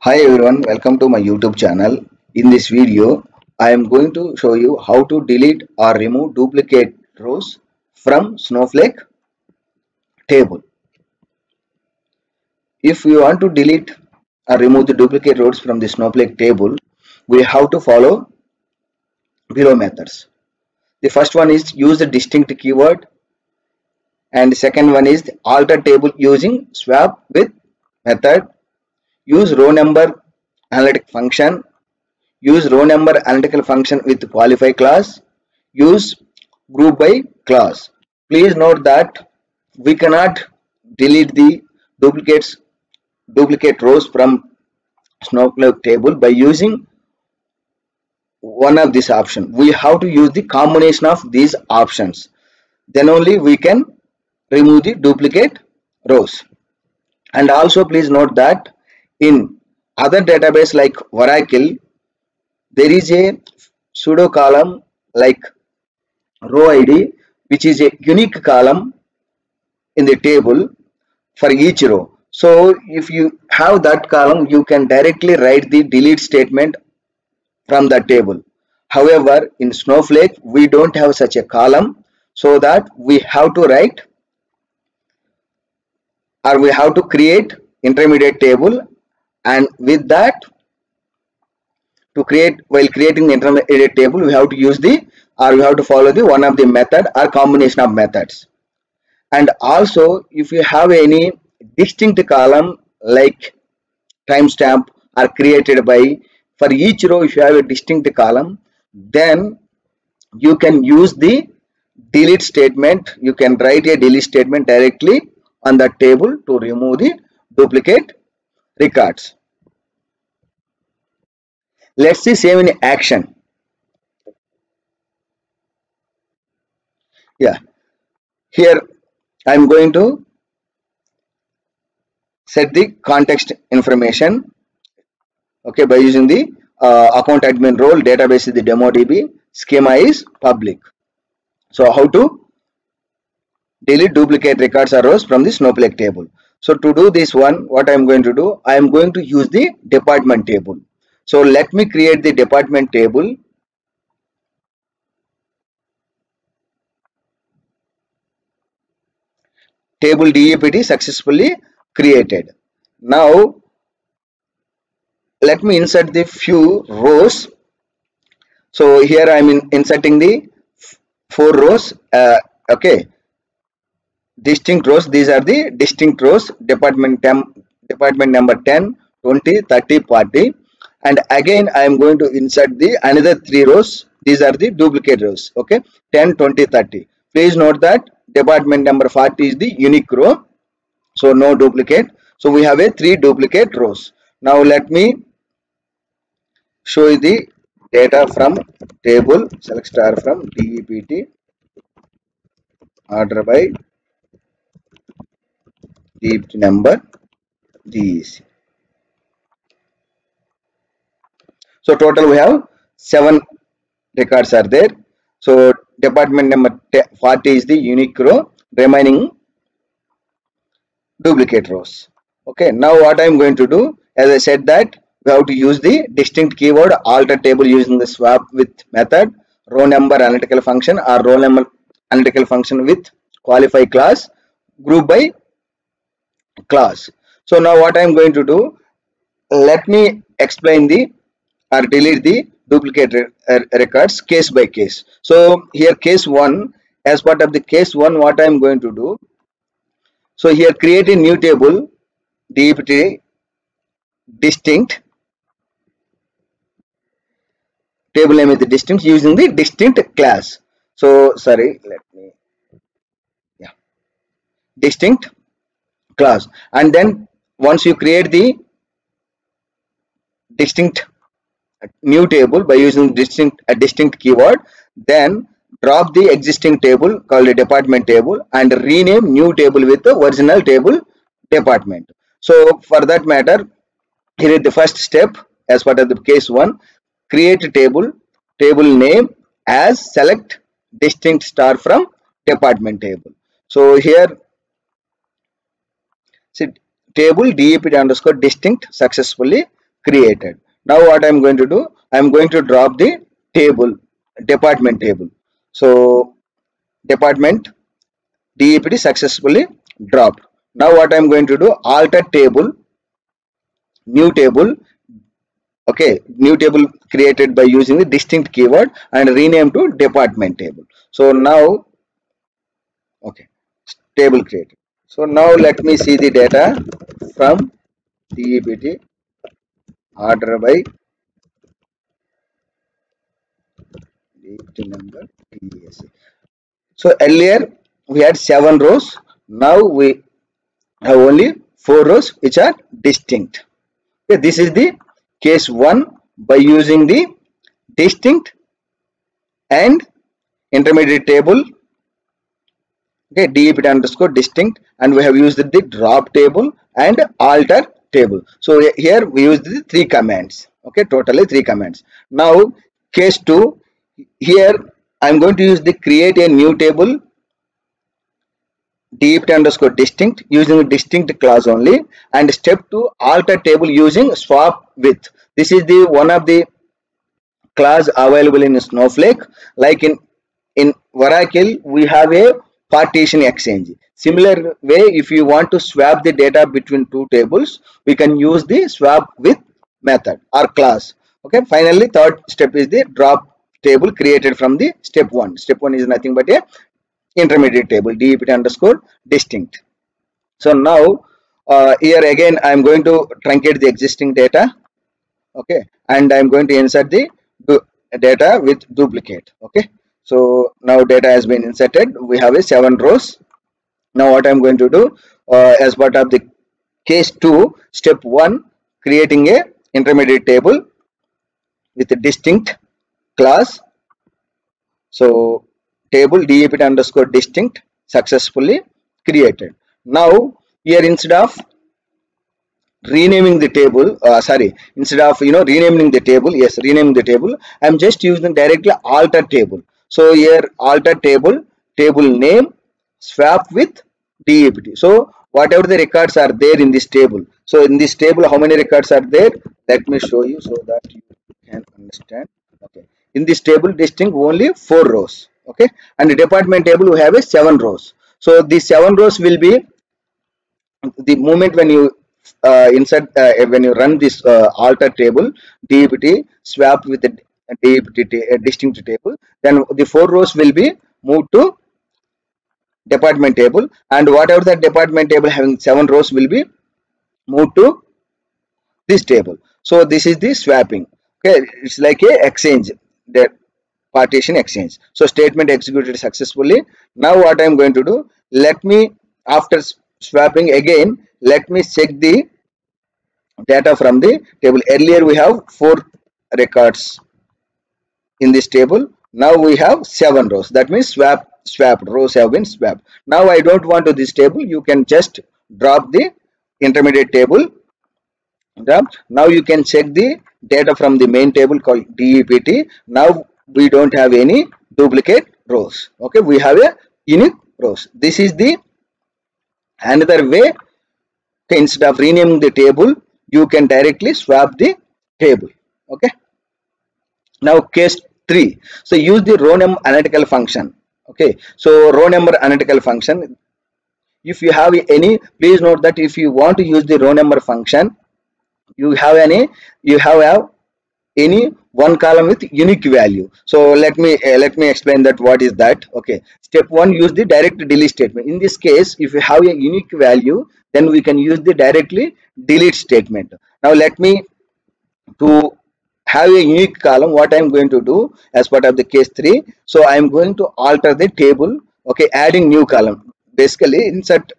Hi everyone, welcome to my YouTube channel. In this video, I am going to show you how to delete or remove duplicate rows from Snowflake table. If you want to delete or remove the duplicate rows from the Snowflake table, we have to follow below methods. The first one is use the distinct keyword and the second one is alter table using swap with method use row number analytic function. Use row number analytical function with qualify class. Use group by class. Please note that we cannot delete the duplicates duplicate rows from snowflake table by using one of this option we have to use the combination of these options. Then only we can remove the duplicate rows. And also please note that in other database like Oracle there is a pseudo column like row id which is a unique column in the table for each row. So if you have that column you can directly write the delete statement from the table. However in snowflake we don't have such a column so that we have to write or we have to create intermediate table and with that to create while creating the intermediate table we have to use the or we have to follow the one of the method or combination of methods and also if you have any distinct column like timestamp are created by for each row if you have a distinct column then you can use the delete statement you can write a delete statement directly on the table to remove the duplicate records. Let's see same in action. Yeah, here I am going to set the context information okay by using the uh, account admin role database is the demo db schema is public. So how to delete duplicate records or rows from the snowflake table. So to do this one what i am going to do i am going to use the department table so let me create the department table. Table dept successfully created. Now let me insert the few rows. So here i am in inserting the four rows. Uh, okay. Distinct rows these are the distinct rows. Department department number 10 20 30 40 and again i am going to insert the another three rows. These are the duplicate rows okay? 10 20 30 please note that department number 40 is the unique row. So no duplicate. So we have a three duplicate rows. Now let me show you the data from table select star from dept order by dept number DESC. So total we have seven records are there. So department number 40 is the unique row, remaining duplicate rows. Okay, now what I am going to do, as I said that we have to use the distinct keyword alter table using the swap with method, row number analytical function or row number analytical function with qualify class, group by class so now what i am going to do let me explain the or delete the duplicate re uh, records case by case. So here case 1 as part of the case 1 what i am going to do? So here create a new table dpt distinct. Table name is the distinct using the distinct class. So sorry let me yeah. Distinct class. And then once you create the distinct new table by using distinct a distinct keyword then drop the existing table called a department table and rename new table with the original table department. So for that matter here is the first step as part of the case one. Create a table table name as select distinct star from department table. So here see table dept underscore distinct successfully created now what i'm going to do i'm going to drop the table department table. So department dept successfully dropped. Now what i'm going to do alter table new table. Okay new table created by using the distinct keyword and rename to department table. So now okay table created. So now let me see the data from DEPT order by DEPT number DESC. So earlier we had seven rows. Now we have only four rows which are distinct. Okay, this is the case one by using the distinct and intermediate table okay dept underscore distinct and we have used the drop table and alter table. So here we use the three commands. Okay totally three commands. Now case 2 here i'm going to use the create a new table dept underscore distinct using distinct class only and step 2 alter table using swap with this is the one of the class available in snowflake. Like in in oracle we have a partition exchange similar way if you want to swap the data between two tables we can use the swap with method or class. Okay finally third step is the drop table created from the step one. Step one is nothing but a intermediate table dept underscore distinct. So now uh, here again i am going to truncate the existing data okay and i am going to insert the data with duplicate okay. So now data has been inserted. We have a seven rows now what i'm going to do uh, as part of the case 2 step 1 creating a intermediate table with a distinct class. So table dept underscore distinct successfully created. Now here instead of renaming the table uh, sorry instead of you know renaming the table yes renaming the table i'm just using directly alter table. So here alter table, table name, swap with DEPT. So whatever the records are there in this table. So in this table, how many records are there? Let me show you so that you can understand. Okay. In this table, distinct only four rows. Okay. And the department table, we have a seven rows. So these seven rows will be the moment when you uh, insert uh, when you run this uh, alter table DEPT swap with the a distinct table then the four rows will be moved to department table and whatever that department table having seven rows will be moved to this table. So this is the swapping. Okay it's like a exchange the partition exchange. So statement executed successfully. Now what i'm going to do let me after swapping again let me check the data from the table. Earlier we have four records in this table. Now we have seven rows. That means swap swap rows have been swapped now i don't want to this table. You can just drop the intermediate table. Drop. Now you can check the data from the main table called dept now we don't have any duplicate rows. Okay we have a unique rows. This is the another way okay, instead of renaming the table you can directly swap the table. Okay. Now case 3 so use the row analytical function okay so row number analytical function. If you have any please note that if you want to use the row number function you have any you have, have any one column with unique value. So let me uh, let me explain that what is that. Okay step one use the direct delete statement. In this case if you have a unique value then we can use the directly delete statement. Now let me to have a unique column what i'm going to do as part of the case 3 so i'm going to alter the table okay adding new column. Basically insert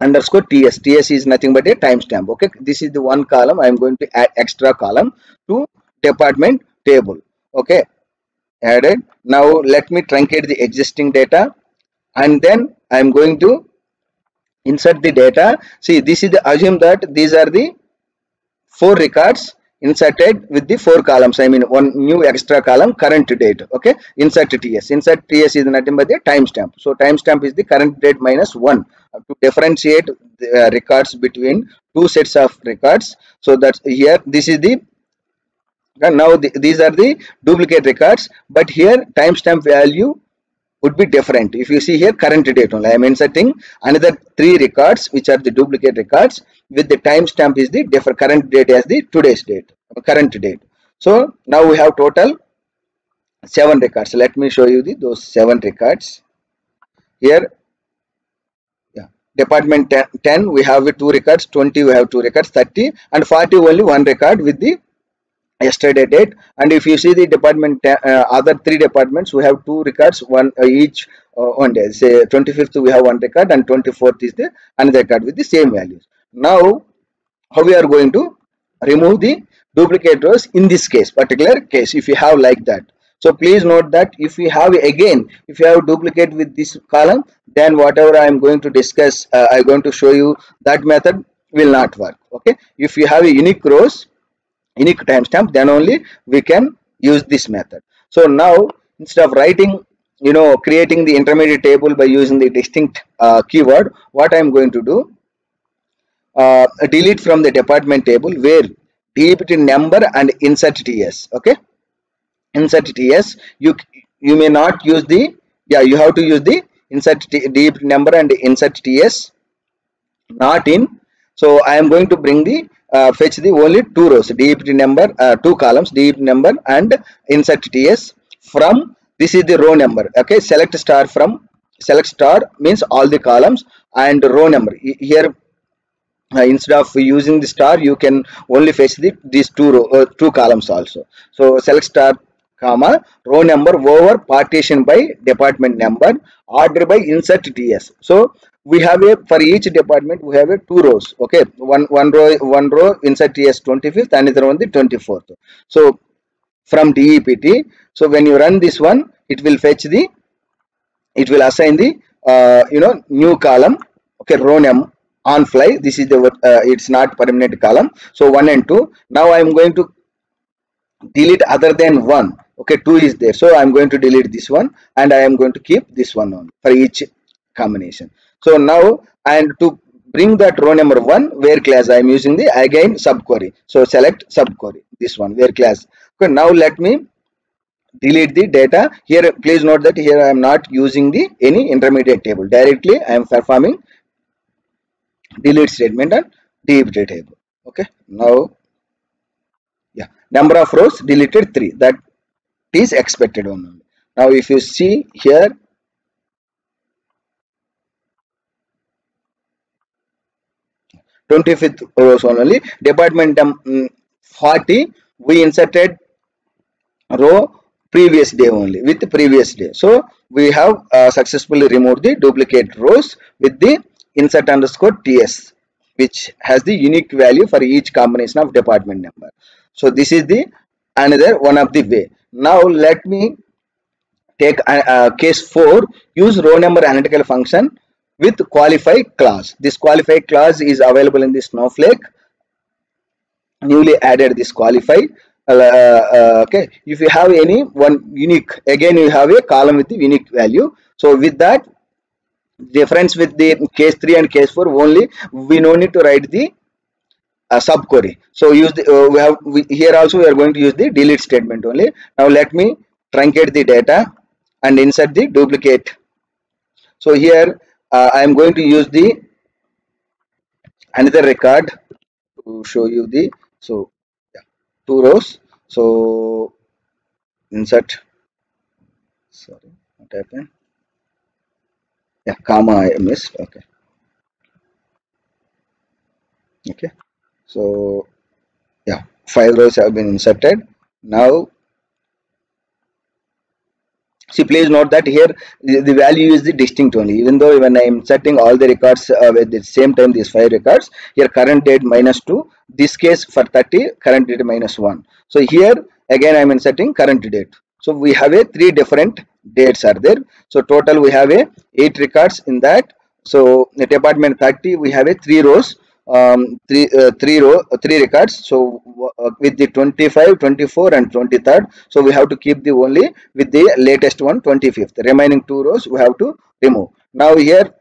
underscore ts ts is nothing but a timestamp okay? This is the one column. I'm going to add extra column to department table okay? Added. Now let me truncate the existing data. And then i'm going to insert the data. See this is the assume that these are the four records inserted with the four columns i mean one new extra column current date okay? Insert ts insert ts is nothing but the timestamp. So timestamp is the current date minus one. To differentiate the uh, records between two sets of records so that's here this is the and now the, these are the duplicate records but here timestamp value would be different. If you see here current date only i am inserting another three records which are the duplicate records with the timestamp is the different current date as the today's date current date. So now we have total seven records. Let me show you the those seven records. Here yeah department 10, 10 we have two records 20 we have two records 30 and 40 only one record with the yesterday date. And if you see the department uh, other three departments we have two records one uh, each uh, one day. Say 25th we have one record and 24th is the another record with the same values. Now how we are going to remove the duplicate rows in this case particular case if you have like that. So please note that if you have again if you have duplicate with this column then whatever i am going to discuss uh, i'm going to show you that method will not work okay? If you have a unique rows unique timestamp then only we can use this method. So now instead of writing you know creating the intermediate table by using the distinct uh, keyword what i am going to do uh, delete from the department table where dpt number and insert ts okay? Insert ts you you may not use the yeah you have to use the insert dpt number and insert ts not in. So i am going to bring the uh, fetch the only two rows dpt number uh, two columns dpt number and insert ts from this is the row number okay? Select star from select star means all the columns and row number. Here uh, instead of using the star you can only fetch the these two row uh, two columns also. So select star comma row number over partition by department number order by insert ts. So we have a for each department we have a two rows okay? One one row one row insert ts 25th another one the 24th so from dept so when you run this one it will fetch the it will assign the uh, you know new column okay row name on fly this is the uh, it's not permanent column. So one and two now i am going to delete other than one okay two is there. So i'm going to delete this one and i am going to keep this one on for each combination. So now and to bring that row number one where class i am using the again subquery. So select subquery this one where class. Okay now let me delete the data. Here please note that here i am not using the any intermediate table. Directly i am performing delete statement and dept table. Okay now yeah number of rows deleted 3 that is expected one only now if you see here Twenty-fifth rows only department um, 40 we inserted row previous day only with the previous day. So we have uh, successfully removed the duplicate rows with the insert underscore ts which has the unique value for each combination of department number. So this is the another one of the way. Now let me take a, a case 4 use row number analytical function with qualify clause. This qualify clause is available in the snowflake. Newly added this qualify. Uh, uh, okay. If you have any one unique again you have a column with the unique value. So with that difference with the case 3 and case 4 only we no need to write the uh, subquery. So use the uh, we have we, here also we are going to use the delete statement only. Now let me truncate the data and insert the duplicate. So here uh, i am going to use the another record to show you the so yeah, two rows. So insert sorry what happened? Yeah comma i missed okay. Okay so yeah five rows have been inserted. Now see please note that here the, the, value is the distinct only. Even though when i am setting all the records uh, at the same time these five records here current date minus 2 this case for 30 current date minus 1 so here again i am inserting current date. So we have a three different dates are there. So total we have a eight records in that. So the department 30 we have a three rows um, three uh, three row uh, three records. So uh, with the 25 24 and 23rd so we have to keep the only with the latest one 25th remaining two rows we have to remove. Now here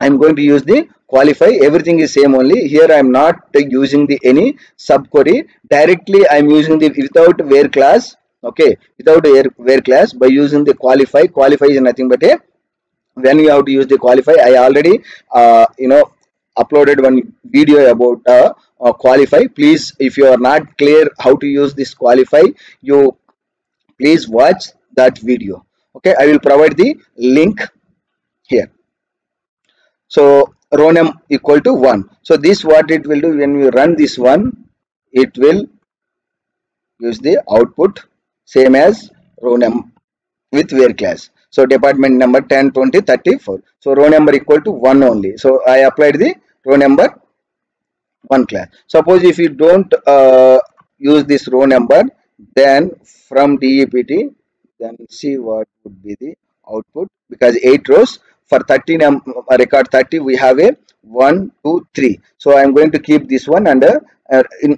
i'm going to use the qualify. Everything is same only. Here i'm not using the any subquery. Directly i'm using the without where class okay? Without where, where class by using the qualify. Qualify is nothing but a when you have to use the qualify i already uh, you know uploaded one video about uh, uh, qualify. Please if you are not clear how to use this qualify you please watch that video. Okay i will provide the link here. So row equal to 1 so this what it will do when we run this one it will use the output same as row with where class. So department number 10 20 34 so row number equal to 1 only. So i applied the row number 1 class. Suppose if you don't uh, use this row number then from dept then see what would be the output? Because 8 rows for 30 num uh, record 30 we have a 1 2 3 so i am going to keep this one and uh, in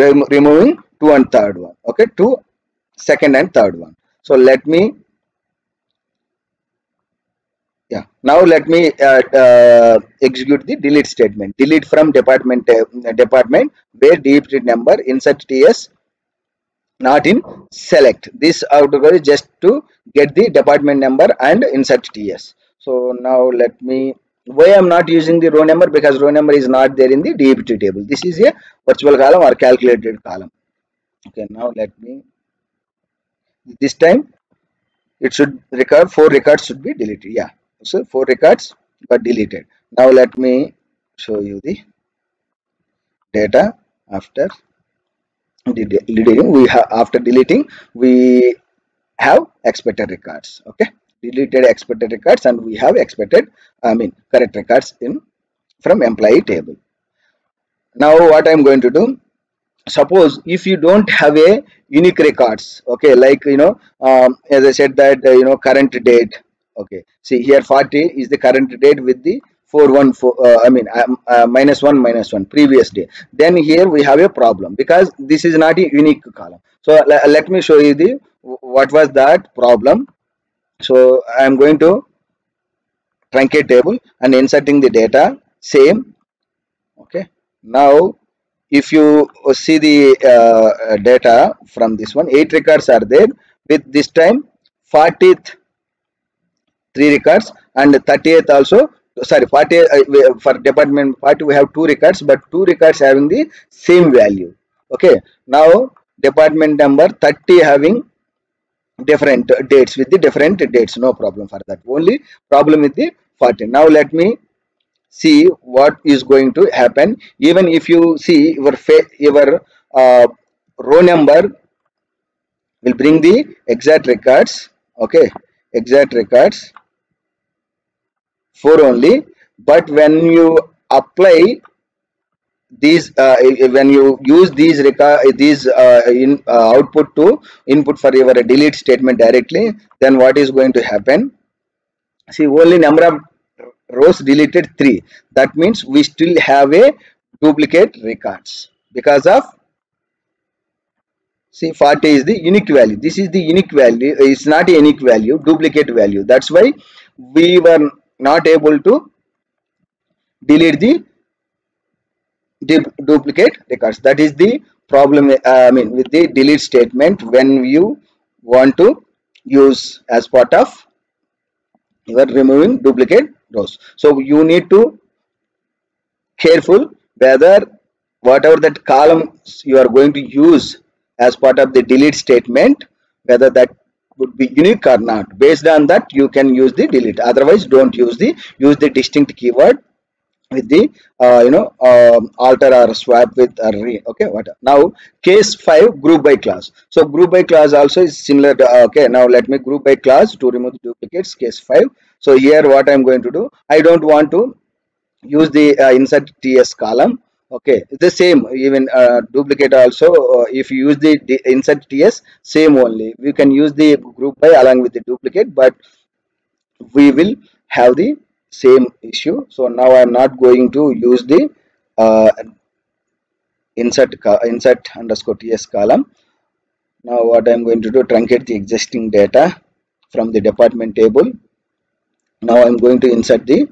rem removing two and third one. Okay two second and third one. So let me yeah. Now let me uh, uh, execute the delete statement. Delete from department uh, department where dept number insert ts not in select. This output is just to get the department number and insert ts so now let me why i'm not using the row number? Because row number is not there in the dept table. This is a virtual column or calculated column. Okay now let me this time it should record four records should be deleted. Yeah so four records got deleted. Now let me show you the data after deleting. We have after deleting we have expected records okay? Deleted expected records and we have expected i mean correct records in from employee table. Now what i'm going to do suppose if you don't have a unique records okay like you know um, as i said that uh, you know current date okay. See here 40 is the current date with the 414 uh, i mean um, uh, minus 1 minus 1 previous day. Then here we have a problem because this is not a unique column. So let me show you the what was that problem. So i am going to truncate table and inserting the data same. Okay. Now if you see the uh, data from this one eight records are there. With this time 40th three records and 30th also sorry 40 uh, for department party we have two records but two records having the same value. Okay now department number 30 having different dates with the different dates no problem for that. Only problem with the 40 now let me see what is going to happen. Even if you see your your uh, row number will bring the exact records okay exact records 4 only but when you apply these uh, when you use these record these uh, in uh, output to input for your delete statement directly then what is going to happen? See only number of rows deleted 3 that means we still have a duplicate records because of see 40 is the unique value. This is the unique value. It's not a unique value duplicate value. That's why we were not able to delete the duplicate records. That is the problem uh, i mean with the delete statement when you want to use as part of you removing duplicate rows. So you need to careful whether whatever that columns you are going to use as part of the delete statement whether that would be unique or not. Based on that you can use the delete. Otherwise don't use the use the distinct keyword with the uh, you know um, alter or swap with or re okay what now case 5 group by class so group by class also is similar to, uh, okay now let me group by class to remove the duplicates case 5 so here what i'm going to do i don't want to use the uh, insert ts column okay the same even uh, duplicate also uh, if you use the, insert ts same only. We can use the group by along with the duplicate but we will have the same issue. So now i'm not going to use the uh, insert insert underscore ts column. Now what i'm going to do truncate the existing data from the department table. Now i'm going to insert the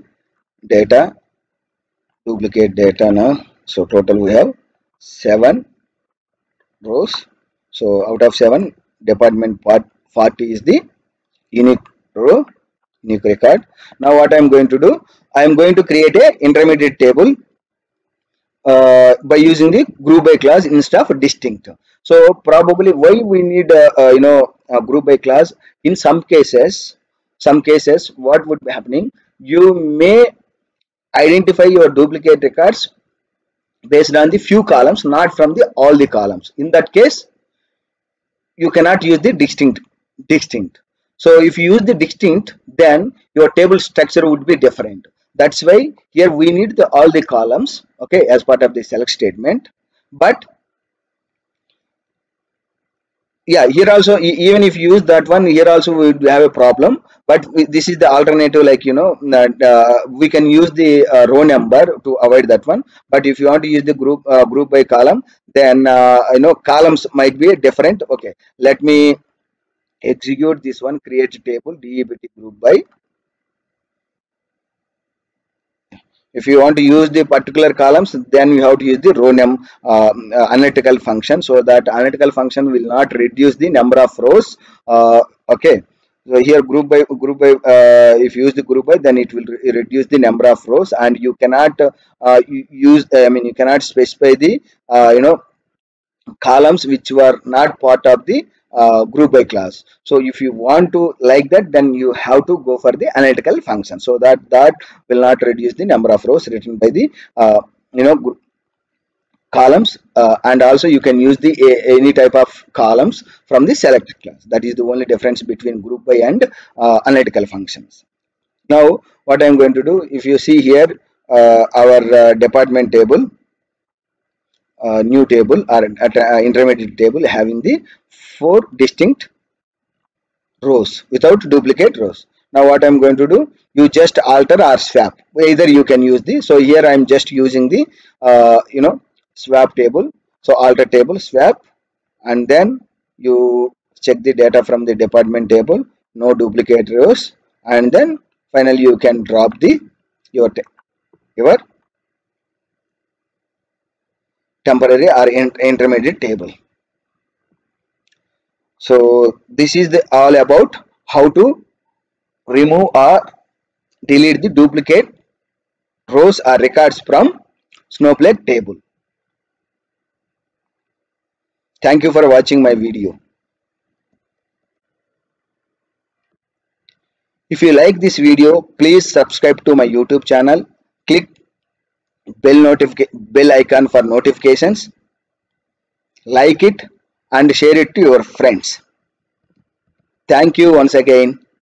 data duplicate data now so total we have seven rows. So out of seven department part 40 is the unique row unique record. Now what i'm going to do? I am going to create a intermediate table uh, by using the group by class instead of distinct. So probably why we need uh, uh, you know a group by class? In some cases some cases what would be happening? You may identify your duplicate records based on the few columns not from the all the columns. In that case you cannot use the distinct distinct. So if you use the distinct then your table structure would be different. That's why here we need the all the columns okay as part of the select statement. But yeah here also even if you use that one here also we have a problem. But this is the alternative like you know that uh, we can use the uh, row number to avoid that one. But if you want to use the group uh, group by column then uh, you know columns might be different. Okay let me execute this one create table dept group by if you want to use the particular columns then you have to use the row num uh, uh, analytical function. So that analytical function will not reduce the number of rows. Uh, okay. So here group by group by uh, if you use the group by then it will re reduce the number of rows. And you cannot uh, use i mean you cannot specify the uh, you know columns which were not part of the uh, group by class. So if you want to like that then you have to go for the analytical function. So that that will not reduce the number of rows written by the uh, you know columns. Uh, and also you can use the any type of columns from the select class. That is the only difference between group by and uh, analytical functions. Now what i'm going to do if you see here uh, our uh, department table uh, new table or uh, intermediate table having the four distinct rows without duplicate rows. Now what i'm going to do you just alter or swap. Either you can use the so here i'm just using the uh, you know swap table. So alter table swap and then you check the data from the department table no duplicate rows and then finally you can drop the your your temporary or intermediate table. So this is the all about how to remove or delete the duplicate rows or records from snowflake table. Thank you for watching my video. If you like this video please subscribe to my youtube channel. Click bell notification bell icon for notifications. Like it and share it to your friends. Thank you once again